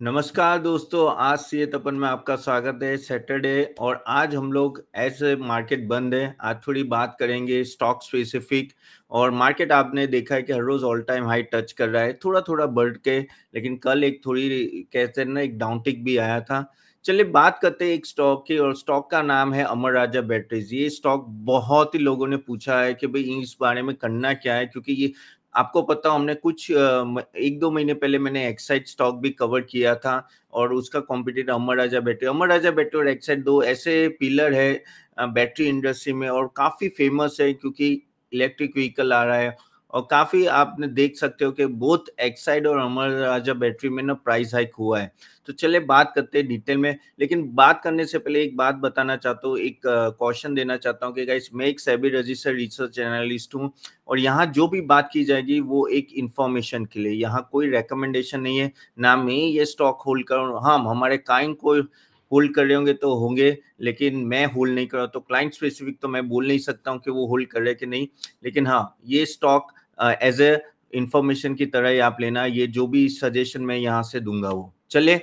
नमस्कार दोस्तों, आज से तपन में आपका स्वागत है सैटरडे और आज हम लोग ऐसे मार्केट बंद है। आज थोड़ी बात करेंगे स्टॉक स्पेसिफिक और मार्केट आपने देखा है कि हर रोज ऑल टाइम हाई टच कर रहा है थोड़ा थोड़ा बढ़ के लेकिन कल एक थोड़ी कहते हैं ना एक डाउनटिक भी आया था। चलिए बात करते हैं एक स्टॉक की और स्टॉक का नाम है अमर राजा बैटरीज ये स्टॉक बहुत ही लोगों ने पूछा है कि भाई इस बारे में करना क्या है क्योंकि ये आपको पता हो, हमने कुछ एक दो महीने पहले मैंने एक्साइड स्टॉक भी कवर किया था और उसका competitor Amara Raja battery Amara Raja battery और एक्साइड दो ऐसे पिलर है बैटरी इंडस्ट्री में और काफ़ी फ़ेमस है क्योंकि इलेक्ट्रिक व्हीकल आ रहा है। और काफ़ी आपने देख सकते हो कि बोथ एक्साइड और अमर राजा बैटरी में ना प्राइस हाइक हुआ है। तो चले बात करते हैं डिटेल में। लेकिन बात करने से पहले एक बात बताना चाहता हूँ, एक क्वेश्चन देना चाहता हूँ कि गाइस मैं एक सेबी रजिस्टर्ड रिसर्च एनालिस्ट हूँ और यहाँ जो भी बात की जाएगी वो एक इंफॉर्मेशन के लिए। यहाँ कोई रिकमेंडेशन नहीं है, ना मैं ये स्टॉक होल्ड करूँ हाँ। हमारे काइन को होल्ड कर रहे होंगे तो होंगे, लेकिन मैं होल्ड नहीं कर रहा। तो क्लाइंट स्पेसिफिक तो मैं बोल नहीं सकता हूँ कि वो होल्ड कर रहे कि नहीं। लेकिन हाँ ये स्टॉक एज ए इंफॉर्मेशन की तरह ही आप लेना ये जो भी सजेशन मैं यहाँ से दूँगा वो। चलिए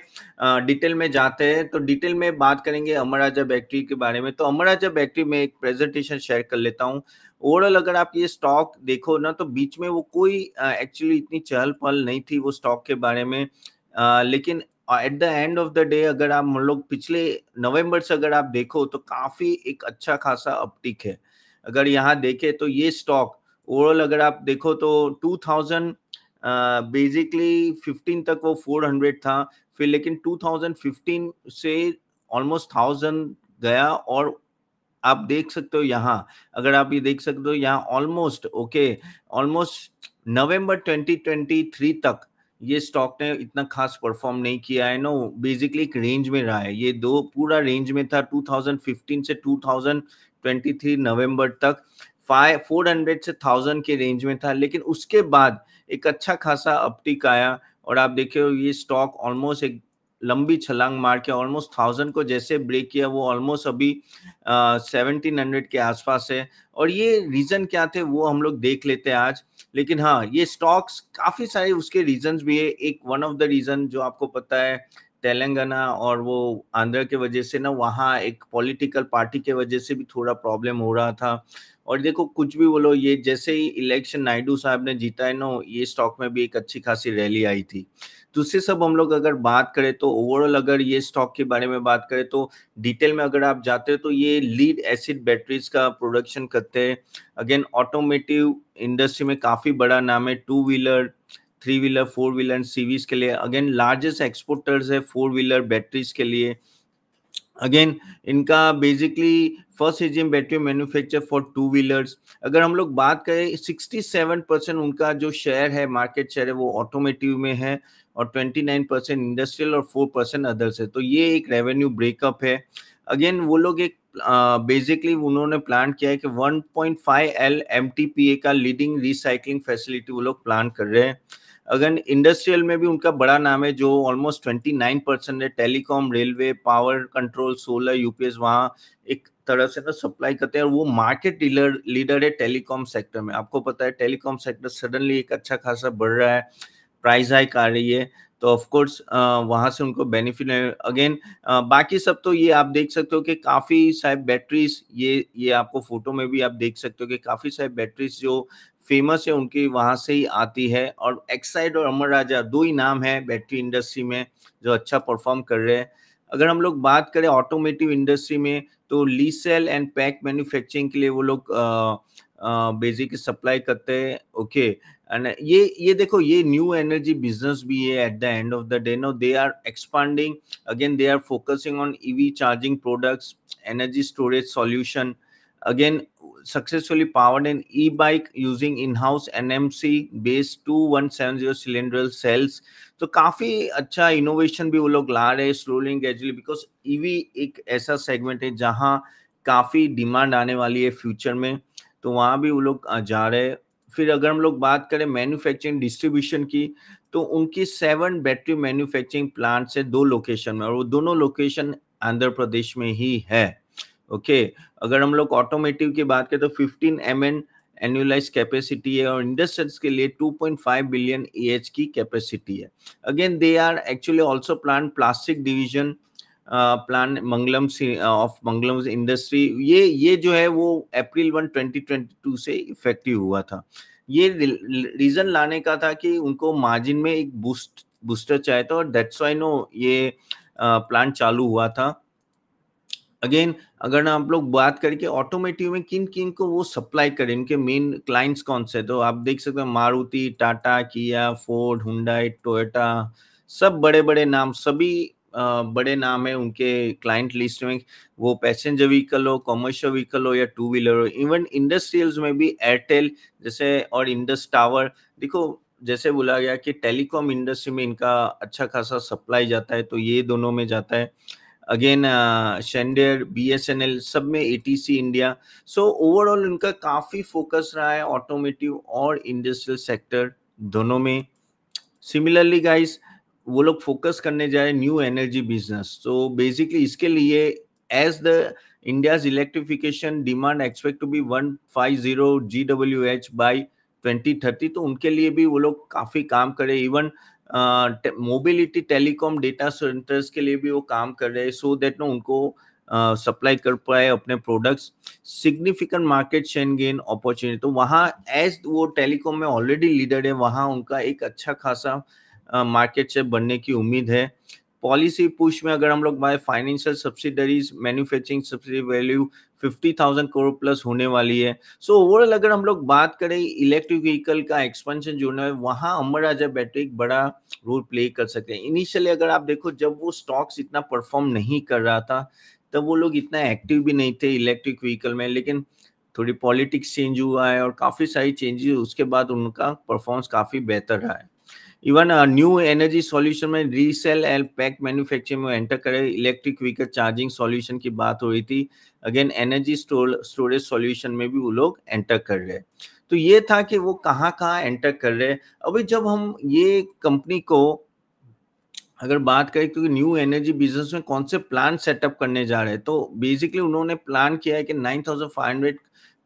डिटेल में जाते हैं तो डिटेल में बात करेंगे अमराजा बैटरी के बारे में। तो अमराजा बैटरी में एक प्रेजेंटेशन शेयर कर लेता हूँ। ओवरऑल अगर आप ये स्टॉक देखो ना तो बीच में वो कोई एक्चुअली इतनी चहल पहल नहीं थी वो स्टॉक के बारे में। आ, लेकिन at the end of the day अगर आप हम लोग पिछले नवंबर से अगर आप देखो तो काफ़ी एक अच्छा खासा अपटिक है। अगर यहाँ देखे तो ये स्टॉक ओवरऑल अगर आप देखो तो 2000 बेसिकली uh, 15 तक वो 400 था। फिर लेकिन 2015 से ऑलमोस्ट थाउज़ेंड गया और आप देख सकते हो यहाँ अगर आप ये देख सकते हो यहाँ ऑलमोस्ट ओके ऑलमोस्ट नवंबर 2023 तक ये स्टॉक ने इतना खास परफॉर्म नहीं किया। है नो बेसिकली एक रेंज में रहा है। ये दो पूरा रेंज में था 2015 से 2023 नवंबर तक। फाइव फोर हंड्रेड से थाउज़ेंड के रेंज में था, लेकिन उसके बाद एक अच्छा खासा अपटिक आया और आप देखिए ये स्टॉक ऑलमोस्ट एक लंबी छलांग मार के ऑलमोस्ट थाउज़ेंड को जैसे ब्रेक किया, वो ऑलमोस्ट अभी सेवनटीन हंड्रेड के आसपास है। और ये रीजन क्या थे, वो हम लोग देख लेते हैं आज। लेकिन हाँ ये स्टॉक्स काफ़ी सारे उसके रीजन भी है। एक वन ऑफ़ द रीजन जो आपको पता है तेलंगाना और वो आंध्र के वजह से ना वहाँ एक पॉलिटिकल पार्टी के वजह से भी थोड़ा प्रॉब्लम हो रहा था। और देखो, कुछ भी बोलो, ये जैसे ही इलेक्शन नायडू साहब ने जीता है ना, ये स्टॉक में भी एक अच्छी खासी रैली आई थी। दूसरे सब हम लोग अगर बात करें तो ओवरऑल अगर ये स्टॉक के बारे में बात करें तो डिटेल में अगर आप जाते हो तो ये लीड एसिड बैटरीज का प्रोडक्शन करते हैं। अगेन ऑटोमेटिव इंडस्ट्री में काफ़ी बड़ा नाम है two wheeler three wheeler four wheeler and CVs के लिए। अगेन लार्जेस्ट एक्सपोर्टर्स है फोर व्हीलर बैटरीज के लिए। अगेन इनका basically first AGM battery manufacture for two wheelers अगर हम लोग बात करें 67 परसेंट उनका जो शेयर है मार्केट शेयर है वो ऑटोमेटिव में है और 29 परसेंट इंडस्ट्रियल और 4 परसेंट अदर्स है। तो ये एक रेवेन्यू ब्रेकअप है। अगेन वो लोग एक बेसिकली uh, उन्होंने प्लान किया है कि 1.5 एल एम का लीडिंग रिसाइकलिंग फैसिलिटी वो लोग प्लान कर रहे हैं। अगर इंडस्ट्रियल में भी उनका बड़ा नाम है, जो ऑलमोस्ट ट्वेंटी नाइन परसेंट है telecom railway power control solar UPS वहाँ एक तरह से ना सप्लाई करते हैं। और वो मार्केट डीलर लीडर है टेलीकॉम सेक्टर में। आपको पता है टेलीकॉम सेक्टर सडनली एक अच्छा खासा बढ़ रहा है। प्राइस हाइक आ रही है। तो ऑफ़ कोर्स वहाँ से उनको बेनिफिट है। अगेन बाकी सब तो ये आप देख सकते हो कि काफ़ी सारे बैटरीज ये ये आपको फ़ोटो में भी आप देख सकते हो कि काफ़ी सारे बैटरीज जो फ़ेमस है, उनकी वहाँ से ही आती है। और एक्साइड और अमर राजा दो ही नाम है बैटरी इंडस्ट्री में जो अच्छा परफॉर्म कर रहे हैं। अगर हम लोग बात करें ऑटोमेटिव इंडस्ट्री में तो लीसेल एंड पैक मैन्युफैक्चरिंग के लिए वो लोग बेसिक सप्लाई करते हैं। ओके एंड ये ये देखो, ये न्यू एनर्जी बिज़नेस भी है at the end of the day no they are expanding again they are focusing on EV charging products energy storage solution again successfully powered an e-bike using in-house NMC based 2170 cylindrical cells. तो काफ़ी अच्छा innovation भी वो लोग ला रहे हैं slowly gradually because EV एक ऐसा सेगमेंट है जहाँ काफ़ी डिमांड आने वाली है फ्यूचर में। तो वहाँ भी वो लोग जा रहे हैं। फिर अगर हम लोग बात करें मैन्युफैक्चरिंग डिस्ट्रीब्यूशन की तो उनकी सेवन बैटरी मैन्युफैक्चरिंग प्लांट्स है दो लोकेशन में और वो दोनों लोकेशन आंध्र प्रदेश में ही है। ओके? okay. अगर हम लोग ऑटोमेटिव की बात करें तो 15 एम एन एनुअलाइज कैपेसिटी है और इंडस्ट्रीज़ के लिए 2.5 बिलियन एच की कैपेसिटी है। Again they are actually also plan plastic division plan Mangalam of Mangalam industry ये ये जो है वो अप्रैल वन 2022 से इफ़ेक्टिव हुआ था। ये रीजन लाने का था कि उनको मार्जिन में एक बूस्ट बूस्टर चाहिए था और दैट्स वाई नो ये प्लान चालू हुआ था। अगेन अगर ना आप लोग बात करके ऑटोमेटिव में किन किन को वो सप्लाई करें, इनके मेन क्लाइंट्स कौन से तो आप देख सकते हो मारुति, टाटा, किया फोर्ड हुंडई टोयोटा सब बड़े बड़े नाम, सभी बड़े नाम है उनके क्लाइंट लिस्ट में। वो पैसेंजर व्हीकल हो कॉमर्शियल व्हीकल हो या टू व्हीलर हो। इवन इंडस्ट्रियल्स में भी एयरटेल जैसे और इंडस टावर देखो, जैसे बोला गया कि टेलीकॉम इंडस्ट्री में इनका अच्छा खासा सप्लाई जाता है तो ये दोनों में जाता है। अगेन शेंडियर बीएसएनएल सब में एटीसी इंडिया सो ओवरऑल इनका काफ़ी फोकस रहा है ऑटोमेटिव और इंडस्ट्रियल सेक्टर दोनों में. सिमिलरली गाइस वो लोग फोकस करने जाए न्यू एनर्जी बिज़नेस तो बेसिकली इसके लिए as the India's electrification demand expect to be one five zero G W 150 G W H by 2030 तो उनके लिए भी वो लोग काफ़ी काम करे। Even mobility telecom data centers के लिए भी वो काम कर रहे हैं सो देट नो उनको सप्लाई uh, कर पाए अपने products significant market share gain opportunity तो वहाँ एज वो टेलीकॉम में ऑलरेडी लीडर है वहाँ उनका एक अच्छा खासा मार्केट से बनने की उम्मीद है। पॉलिसी पुश में अगर हम लोग by financial subsidiaries manufacturing subsidy value fifty thousand crore plus होने वाली है। सो so, ओवरऑल अगर हम लोग बात करें इलेक्ट्रिक व्हीकल का एक्सपेंशन जो है वहाँ अमर राजा बैटरी एक बड़ा रोल प्ले कर सकते हैं। इनिशियली अगर आप देखो जब वो स्टॉक्स इतना परफॉर्म नहीं कर रहा था तब वो लोग इतना एक्टिव भी नहीं थे इलेक्ट्रिक व्हीकल में लेकिन थोड़ी पॉलिटिक्स चेंज हुआ है और काफ़ी सारी चेंजेस उसके बाद उनका परफॉर्मेंस काफ़ी बेहतर रहा है। इवन न्यू एनर्जी सॉल्यूशन में रीसेल एंड पैक मैन्युफैक्चरिंग में एंटर करे इलेक्ट्रिक व्हीकल चार्जिंग सॉल्यूशन की बात हो रही थी। अगेन एनर्जी स्टोरेज सॉल्यूशन में भी वो लोग एंटर कर रहे तो ये था कि वो कहाँ कहाँ एंटर कर रहे अभी जब हम ये कंपनी को अगर बात करें क्योंकि न्यू एनर्जी बिज़नेस में कौन से प्लान सेटअप करने जा रहे हैं तो बेसिकली उन्होंने प्लान किया है कि 9,500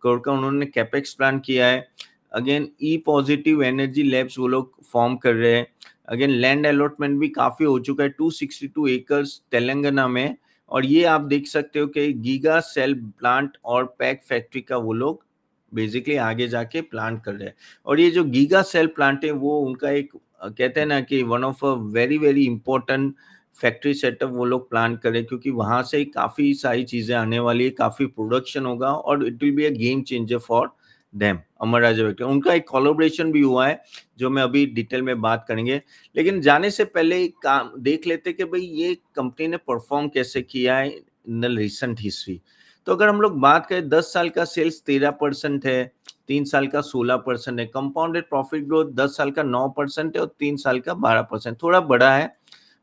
करोड़ का उन्होंने कैपेक्स प्लान किया है। Again E positive energy labs वो लोग फॉर्म कर रहे हैं। अगेन लैंड अलॉटमेंट भी काफ़ी हो चुका है 262 एकर्स तेलंगाना में। और ये आप देख सकते हो कि गीगा सेल प्लांट और पैक फैक्ट्री का वो लोग बेसिकली आगे जाके प्लांट कर रहे हैं। और ये जो गीगा सेल प्लांट है, वो उनका एक कहते हैं ना कि one of a very very important factory setup वो लोग प्लान करें क्योंकि वहाँ से काफ़ी सारी चीज़ें आने वाली है, काफ़ी प्रोडक्शन होगा और it will be a game changer for them Amara Raja व्यक्ति उनका एक कोलोब्रेशन भी हुआ है, जो मैं अभी डिटेल में बात करेंगे। लेकिन जाने से पहले काम, देख लेते कि भाई ये कंपनी ने परफॉर्म कैसे किया है इन द रिसेंट हिस्ट्री तो अगर हम लोग बात करें, दस साल का सेल्स तेरह परसेंट है, तीन साल का सोलह परसेंट है। कंपाउंडेड प्रॉफिट ग्रोथ दस साल का नौ परसेंट है और तीन साल का बारह परसेंट थोड़ा बड़ा है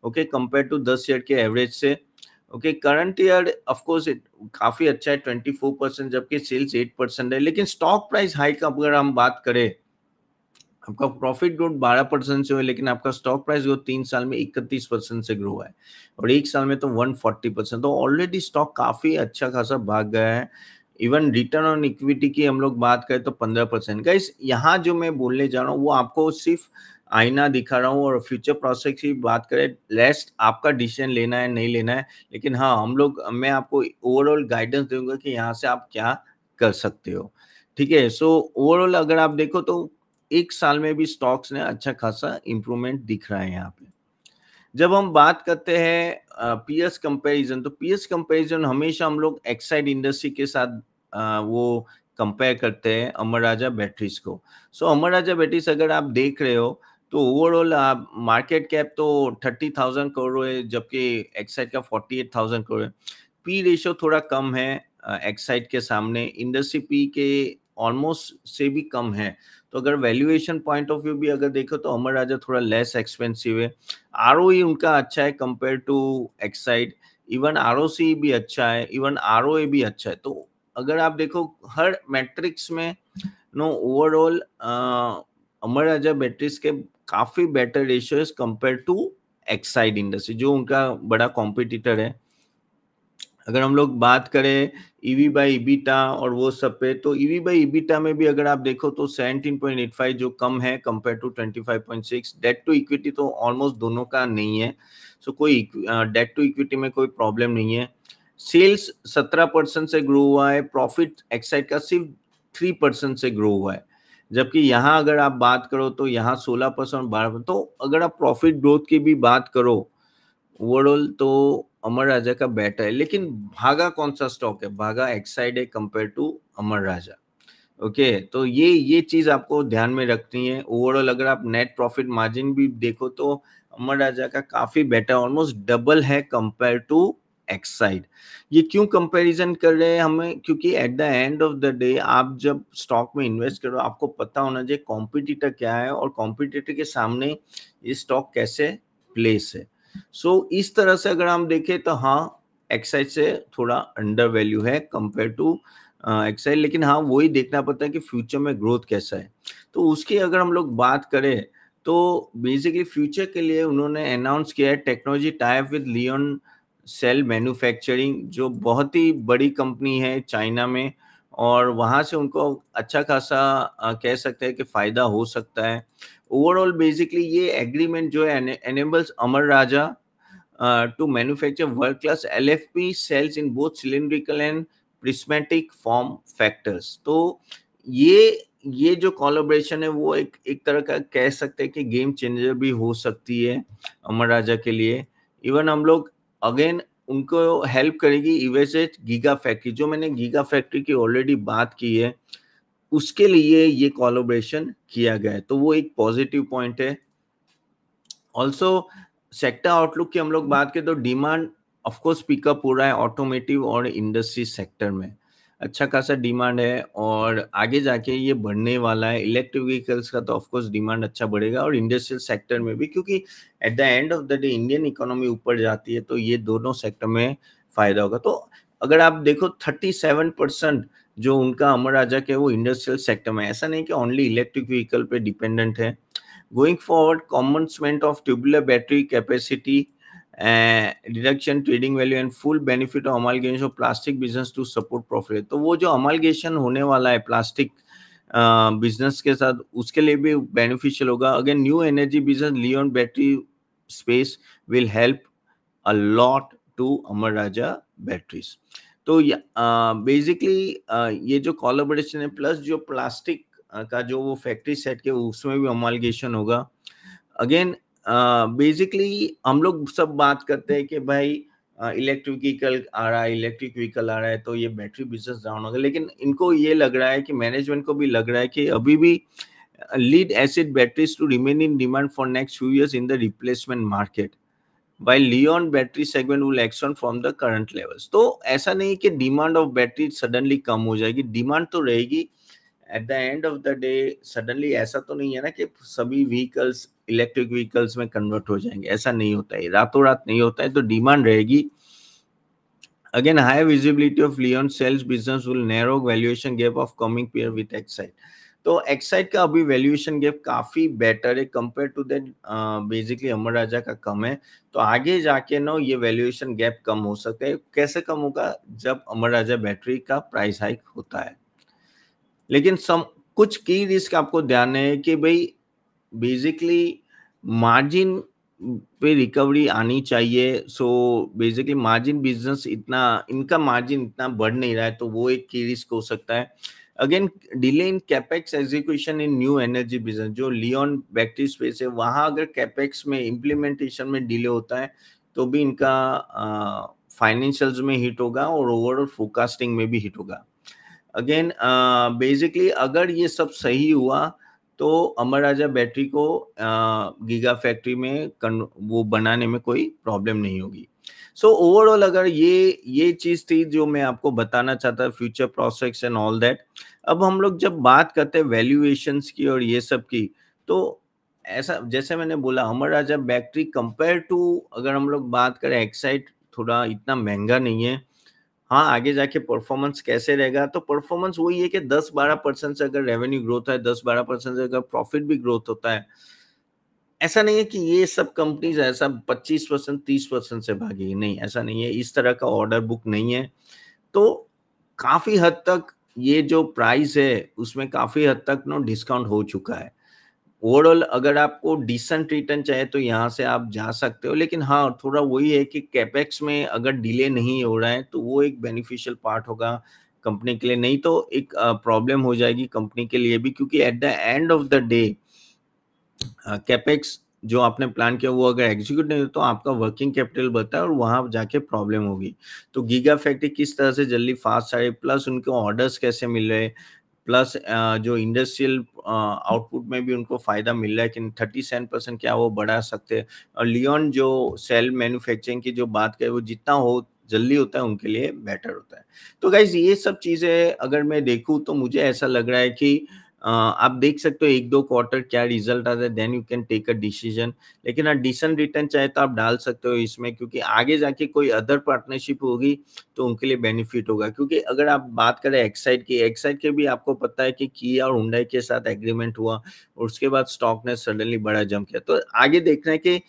ओके कंपेयर टू दस ईयर के एवरेज से। Okay current year of course काफ़ी अच्छा है ट्वेंटी फोर परसेंट जबकि सेल्स एट परसेंट है। लेकिन स्टॉक प्राइस हाई का अगर हम बात करें, आपका प्रॉफिट ग्रोथ बारह परसेंट से हुआ लेकिन आपका स्टॉक प्राइस ग्रोथ तीन साल में इकतीस परसेंट से ग्रो है। और एक साल में तो वन फोर्टी परसेंट तो ऑलरेडी स्टॉक काफ़ी अच्छा खासा भाग गया है। इवन रिटर्न ऑन इक्विटी की हम लोग बात करें तो पंद्रह परसेंट का इस यहाँ जो मैं बोलने जा रहा हूँ, वो आपको सिर्फ़ आईना दिखा रहा हूँ और फ्यूचर प्रोस्पेक्ट की बात करें लेस्ट आपका डिसीज़न लेना है, नहीं लेना है। लेकिन हाँ हम लोग, मैं आपको ओवरऑल गाइडेंस दूँगा कि यहाँ से आप क्या कर सकते हो। ठीक है सो ओवरऑल अगर आप देखो तो एक साल में भी स्टॉक्स ने अच्छा खासा इंप्रूवमेंट दिख रहा है यहाँ पे। जब हम बात करते हैं पीएस कंपैरिजन तो पीएस कंपैरिजन हमेशा हम लोग एक्साइड इंडस्ट्री के साथ वो कंपेयर करते हैं अमर राजा बैटरीज को। सो अमर राजा बैटरीज अगर आप देख रहे हो तो ओवरऑल आप मार्केट कैप तो थर्टी थाउज़ेंड करोड़ है, जबकि एक्साइड का फोर्टी एट थाउज़ेंड करोड़ है। पी रेशियो थोड़ा कम है एक्साइड के सामने। इंडस्ट्री पी के ऑलमोस्ट से भी कम है। तो अगर वैल्यूएशन पॉइंट ऑफ़ व्यू भी अगर देखो तो अमर राजा थोड़ा लेस एक्सपेंसिव है। आर उनका अच्छा है compare to Exide even ROC भी अच्छा है इवन आर भी अच्छा है। तो अगर आप देखो हर मैट्रिक्स में no overall Amara Raja batteries के काफ़ी better ratio as compare to Exide industry जो उनका बड़ा कॉम्पिटिटर है। अगर हम लोग बात करें ईवी बाई ईबीटा और वो सब पे तो ईवी बाई ईबीटा में भी अगर आप देखो तो 17.85 जो कम है compare to 25.6 debt to equity तो ऑलमोस्ट दोनों का नहीं है। सो so, कोई डेट टू इक्विटी में कोई प्रॉब्लम नहीं है। सेल्स 17 परसेंट से ग्रो हुआ है, प्रॉफिट एक्साइड का सिर्फ़ थ्री परसेंट से ग्रो हुआ है। जबकि यहाँ अगर आप बात करो तो यहाँ सोलह परसेंट बारह परसेंट तो अगर आप प्रॉफिट ग्रोथ की भी बात करो ओवरऑल तो अमर राजा का बेटर है। लेकिन भागा कौन सा स्टॉक है? भागा एक्साइड है compare to Amara Raja. Okay तो ये ये चीज़ आपको ध्यान में रखनी है। ओवरऑल अगर आप नेट प्रॉफिट मार्जिन भी देखो तो अमर राजा का काफ़ी बेटर ऑलमोस्ट डबल है कंपेयर टू एक्साइड ये क्यों कंपैरिजन कर रहे हैं हमें? क्योंकि at the end of the day आप जब स्टॉक में इन्वेस्ट करो आपको पता होना चाहिए कॉम्पिटिटर क्या है और कॉम्पिटिटर के सामने ये स्टॉक कैसे प्लेस है। सो so, इस तरह से अगर हम देखें तो हाँ एक्साइड से थोड़ा अंडर वैल्यू है कंपेयर टू एक्साइड लेकिन हाँ वही देखना पड़ता है कि फ्यूचर में ग्रोथ कैसा है। तो उसकी अगर हम लोग बात करें तो बेसिकली फ्यूचर के लिए उन्होंने अनाउंस किया है technology type with Li-ion cell manufacturing, जो बहुत ही बड़ी कंपनी है चाइना में, और वहाँ से उनको अच्छा खासा कह सकते हैं कि फ़ायदा हो सकता है। ओवरऑल बेसिकली ये एग्रीमेंट जो है enables Amara Raja to manufacture world class L F P cells in both cylindrical and prismatic form factors तो ये ये जो कॉलोब्रेशन है, वो एक एक तरह का कह सकते हैं कि गेम चेंजर भी हो सकती है अमर राजा के लिए। इवन हम लोग अगेन उनको हेल्प करेगी ईवेसेज गीगा फैक्ट्री। जो मैंने गीगा फैक्ट्री की ऑलरेडी बात की है, उसके लिए ये कॉलोब्रेशन किया गया है। तो वो एक पॉजिटिव पॉइंट है। ऑल्सो सेक्टर आउटलुक की हम लोग बात करें तो डिमांड ऑफकोर्स पिकअप हो रहा है ऑटोमेटिव और इंडस्ट्री सेक्टर में। अच्छा खासा डिमांड है और आगे जाके ये बढ़ने वाला है। इलेक्ट्रिक व्हीकल्स का तो ऑफकोर्स डिमांड अच्छा बढ़ेगा और इंडस्ट्रियल सेक्टर में भी क्योंकि at the end of the day Indian economy ऊपर जाती है तो ये दोनों सेक्टर में फ़ायदा होगा। तो अगर आप देखो थर्टी सेवन परसेंट जो उनका अमर राजा के वो इंडस्ट्रियल सेक्टर में ऐसा नहीं कि ओनली इलेक्ट्रिक व्हीकल पे डिपेंडेंट है। Going forward commencement of tubular battery capacity deduction trading value and full benefit of amalgamation of plastic business to support profit तो वो जो अमालगेशन होने वाला है प्लास्टिक बिज़नेस के साथ, उसके लिए भी बेनिफिशियल होगा। Again new energy business Li-ion battery space will help a lot to Amara Raja batteries तो बेसिकली ये जो कोलाबोरेशन है प्लस जो प्लास्टिक का जो वो फैक्ट्री सेट के, उसमें भी अमालगेशन होगा। अगेन बेसिकली uh, हम लोग सब बात करते हैं कि भाई इलेक्ट्रिक व्हीकल आ रहा है इलेक्ट्रिक व्हीकल आ रहा है तो ये बैटरी बिज़नेस डाउन होगा। लेकिन इनको ये लग रहा है कि मैनेजमेंट को भी लग रहा है कि अभी भी lead acid batteries to remain in demand for next few years in the replacement market why Li-ion battery segment will action from the current levels तो ऐसा नहीं कि डिमांड ऑफ़ बैटरी सडनली कम हो जाएगी डिमांड तो रहेगी at the end of the day suddenly ऐसा तो नहीं है ना कि सभी व्हीकल्स इलेक्ट्रिक व्हीकल्स में कन्वर्ट हो जाएँगे। ऐसा नहीं होता है। रातों रात नहीं होता है तो डिमांड रहेगी। Again high visibility of Li-ion cells business will narrow valuation gap of coming peer with Exide तो एक्साइड का अभी वैल्यूएशन गैप काफ़ी बेटर है compare to that basically Amara Raja का कम है। तो आगे जाके ना ये वैल्यूएशन गैप कम हो सकता है। कैसे कम होगा? जब अमर राजा बैटरी का प्राइस हाइक होता है। लेकिन सम, कुछ की रिस्क आपको ध्यान है कि भाई बेसिकली मार्जिन पे रिकवरी आनी चाहिए। सो बेसिकली मार्जिन बिज़नेस इतना, इनका मार्जिन इतना बढ़ नहीं रहा है तो वो एक की रिस्क हो सकता है। Again delay in capex execution in new energy business जो लियोन बैटरी स्पेस है, वहाँ अगर कैपेक्स में इम्प्लीमेंटेशन में डिले होता है तो भी इनका फाइनेंशियल्स में हिट होगा और ओवरऑल फोकास्टिंग में भी हिट होगा। अगेन बेसिकली अगर ये सब सही हुआ तो अमर राजा बैटरी को गीगा फैक्ट्री में वो बनाने में कोई प्रॉब्लम नहीं होगी। सो so, ओवरऑल अगर ये ये चीज़ थी जो मैं आपको बताना चाहता future prospects and all that अब हम लोग जब बात करते हैं वैल्यूएशन की और ये सब की तो ऐसा जैसे मैंने बोला Amara Raja battery compare to अगर हम लोग बात करें एक्साइड थोड़ा इतना महँगा नहीं है हाँ आगे जाके परफॉर्मेंस कैसे रहेगा? तो परफॉर्मेंस वही है कि 10-12 परसेंट से अगर रेवेन्यू ग्रोथ है 10-12 परसेंट से अगर प्रॉफिट भी ग्रोथ होता है। ऐसा नहीं है कि ये सब कंपनीज़ ऐसा 25 परसेंट, तीस परसेंट से भागेगी। नहीं, ऐसा नहीं है। इस तरह का ऑर्डर बुक नहीं है। तो काफ़ी हद तक ये जो प्राइस है, उसमें काफ़ी हद तक नो डिस्काउंट हो चुका है। ओवरऑल अगर आपको डिसेंट रिटर्न चाहिए तो यहाँ से आप जा सकते हो। लेकिन हाँ थोड़ा वही है कि कैपेक्स में अगर डिले नहीं हो रहा है तो वो एक बेनिफिशियल पार्ट होगा कंपनी के लिए। नहीं तो एक प्रॉब्लम हो जाएगी कंपनी के लिए भी, क्योंकि at the end of the day capex जो आपने प्लान किया, वो अगर एग्जीक्यूट नहीं हो तो आपका वर्किंग कैपिटल बढ़ता है और वहाँ जाके प्रॉब्लम होगी। तो गीगा फैक्ट्री किस तरह से जल्दी फास्ट आए प्लस उनके ऑर्डर्स कैसे मिल रहे प्लस जो इंडस्ट्रियल आउटपुट में भी उनको फ़ायदा मिल रहा है कि थर्टी सेवन परसेंट क्या वो बढ़ा सकते हैं। और लियोन जो सेल मैन्युफैक्चरिंग की जो बात करें, वो जितना हो, जल्दी होता है, उनके लिए बेटर होता है। तो गाइज़ ये सब चीज़ें अगर मैं देखूँ तो मुझे ऐसा लग रहा है कि आप देख सकते हो एक दो क्वार्टर क्या रिज़ल्ट आता है then you can take a decision लेकिन हाँ डिसेंट रिटर्न चाहे तो आप डाल सकते हो इसमें, क्योंकि आगे जाके कोई अदर पार्टनरशिप होगी तो उनके लिए बेनिफिट होगा। क्योंकि अगर आप बात करें एक्साइड की एक्साइड के भी आपको पता है कि किया और हुंडई के साथ एग्रीमेंट हुआ, और उसके बाद स्टॉक ने सडनली बड़ा जम किया। तो आगे देखना है कि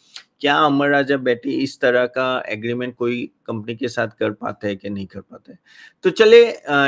क्या अमर राजा बेटी इस तरह का एग्रीमेंट कोई कंपनी के साथ कर पाते हैं कि नहीं कर पाते तो चले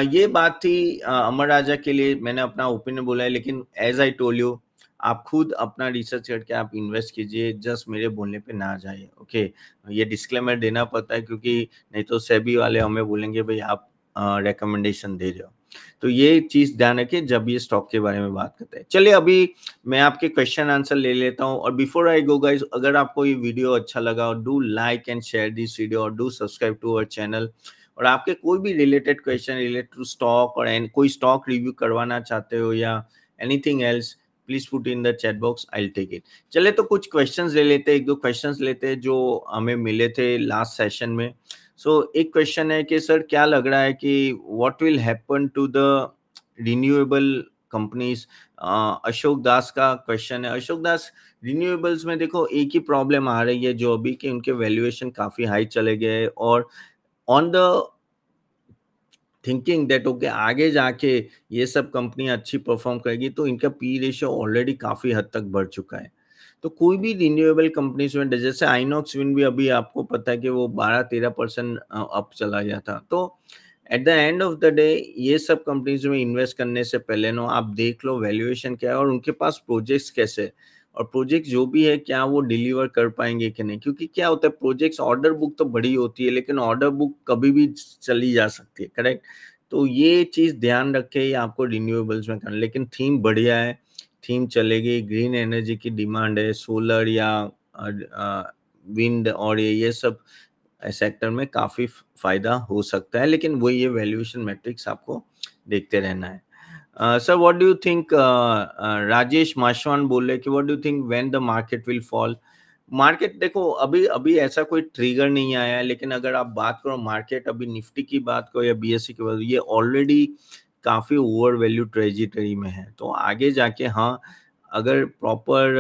ये बात थी अमर राजा के लिए। मैंने अपना ओपिनियन बोला है, लेकिन एज आई टोल यू आप खुद अपना रिसर्च करके आप इन्वेस्ट कीजिए जस्ट मेरे बोलने पे ना जाइए ओके ये डिस्क्लेमर देना पड़ता है, क्योंकि नहीं तो सेबी वाले हमें बोलेंगे, भाई आप रिकमेंडेशन दे रहे हो। तो ये चीज़ ध्यान रखिए, जब ये स्टॉक के बारे में बात करते हैं। चलिए, अभी मैं आपके क्वेश्चन आंसर ले लेता हूँ और बिफोर आई गो गाइस अगर आपको ये वीडियो अच्छा लगा और do like and share this video और do subscribe to our channel और आपके कोई भी related question related to stock और कोई स्टॉक रिव्यू करवाना चाहते हो या anything else please put in the chat box I take it चले तो कुछ क्वेश्चंस ले लेते हैं। एक दो क्वेश्चंस लेते हैं जो हमें मिले थे लास्ट सेशन में। सो so, एक क्वेश्चन है कि सर क्या लग रहा है कि what will happen to the renewable companies Ashok Das का क्वेश्चन है। अशोक दास रिन्यूएबल्स में देखो एक ही प्रॉब्लम आ रही है जो अभी कि उनके वैल्यूएशन काफ़ी हाई चले गए और on the thinking that okay आगे जाके ये सब कंपनी अच्छी परफॉर्म करेगी तो इनका पी रेशियो ऑलरेडी काफ़ी हद तक बढ़ चुका है। तो कोई भी रिन्यूएबल कंपनीज़ में, जैसे आइनॉक्स विन भी अभी आपको पता है कि वो 12-13 परसेंट अप चला गया था। तो at the end of the day ये सब कंपनीज़ में इन्वेस्ट करने से पहले नो, आप देख लो वैल्यूएशन क्या है और उनके पास प्रोजेक्ट्स कैसे और प्रोजेक्ट जो भी है, क्या वो डिलीवर कर पाएँगे कि नहीं? क्योंकि क्या होता है प्रोजेक्ट्स ऑर्डर बुक तो बड़ी होती है, लेकिन ऑर्डर बुक कभी भी चली जा सकती है करेक्ट तो ये चीज़ ध्यान रखे आपको रिन्यूएबल्स में करना लेकिन थीम बढ़िया है थीम चलेगी, ग्रीन एनर्जी की डिमांड है, सोलर या विंड और ये ये सब सेक्टर में काफ़ी फ़ायदा हो सकता है, लेकिन वो ये वैल्यूएशन मैट्रिक्स आपको देखते रहना है। Sir what do you think Rajesh Mashwan बोल रहे कि what do think when the market will fall market देखो, अभी अभी ऐसा कोई ट्रिगर नहीं आया है, लेकिन अगर आप बात करो मार्केट अभी निफ्टी की बात करो या बीएससी की बात ये ऑलरेडी काफ़ी ओवर वैल्यू ट्रेजिटरी में है। तो आगे जाके हाँ अगर प्रॉपर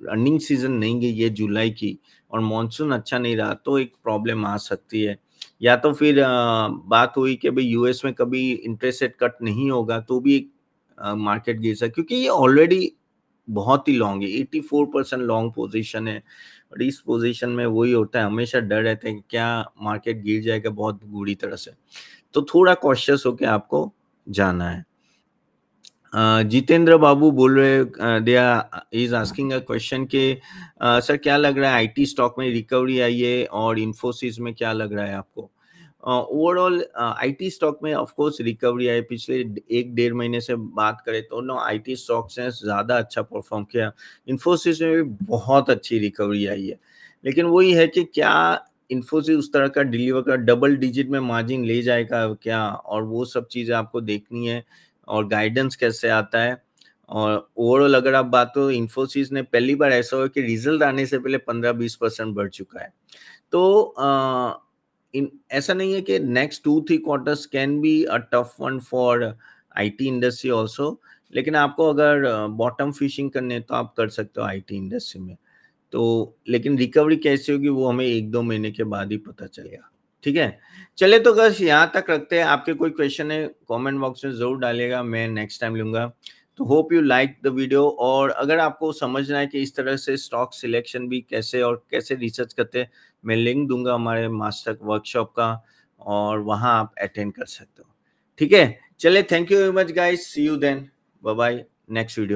रनिंग सीज़न नहीं गई है जुलाई की और मानसून अच्छा नहीं रहा तो एक प्रॉब्लम आ सकती है। या तो फिर आ, बात हुई कि भाई यूएस में कभी इंटरेस्ट रेट कट नहीं होगा तो भी एक मार्केट गिर सकता क्योंकि ये ऑलरेडी बहुत ही लॉन्ग है 84 परसेंट लॉन्ग पोजिशन है और इस पोजिशन में वही होता है हमेशा डर रहता है कि क्या मार्केट गिर जाएगा बहुत बुरी तरह से। तो थोड़ा कॉशियस होकर आपको जाना है। जितेंद्र बाबू बोल रहे they is asking a question के सर क्या लग रहा है आईटी स्टॉक में रिकवरी आई है और इन्फोसिस में क्या लग रहा है आपको? ओवरऑल आईटी स्टॉक में ऑफ़ कोर्स रिकवरी आई। पिछले एक डेढ़ महीने से बात करें तो नो आईटी स्टॉक्स ने ज़्यादा अच्छा परफॉर्म किया। इन्फोसिस में भी बहुत अच्छी रिकवरी आई है। लेकिन वही है कि क्या इन्फोसिस उस तरह का डिलीवर कर डबल डिजिट में मार्जिन ले जाएगा क्या? और वो सब चीज़ें आपको देखनी है और गाइडेंस कैसे आता है? और ओवरऑल अगर आप बात करो इन्फोसिस ने पहली बार ऐसा हुआ कि रिज़ल्ट आने से पहले पंद्रह बीस परसेंट बढ़ चुका है। तो आ, इन ऐसा नहीं है कि next two three quarters can be a tough one for IT industry also लेकिन आपको अगर बॉटम फिशिंग करने तो आप कर सकते हो आईटी इंडस्ट्री में। तो लेकिन रिकवरी कैसे होगी वो हमें एक दो महीने के बाद ही पता चलेगा, ठीक है? चले तो बस यहाँ तक रखते हैं। आपके कोई क्वेश्चन है कमेंट बॉक्स में ज़रूर डालिएगा, मैं नेक्स्ट टाइम लूँगा। तो hope you like the video और अगर आपको समझना है कि इस तरह से स्टॉक सिलेक्शन भी कैसे और कैसे रिसर्च करते हैं, मैं लिंक दूँगा हमारे मास्टर वर्कशॉप का और वहाँ आप अटेंड कर सकते हो, ठीक है? चले thank you very much guys see you then bye bye next video